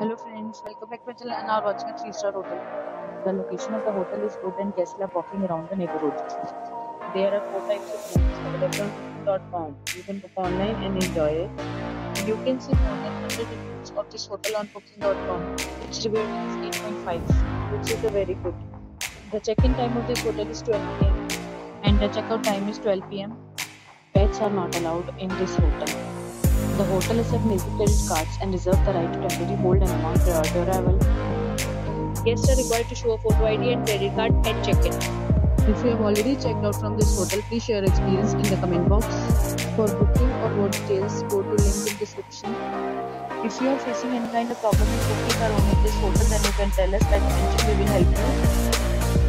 Hello friends, welcome back to my channel and are watching a 3-star hotel. The location of the hotel is good and guests love walking around the neighborhood. There are four types of rooms available on booking.com. You can book online and enjoy it. You can see more than 100 reviews of this hotel on booking.com. Its review is 8.5, which is a very good. The check-in time of this hotel is 12 pm and the check-out time is 12 pm. Pets are not allowed in this hotel. The hotel accepts major credit cards and reserves the right to temporarily hold an amount prior to arrival. Guests are required to show a photo ID and credit card at check-in. If you have already checked out from this hotel, please share your experience in the comment box. For booking or more details, go to link in description. If you are facing any kind of problem in booking or owning this hotel, then you can tell us. Like mentioned, we will help you.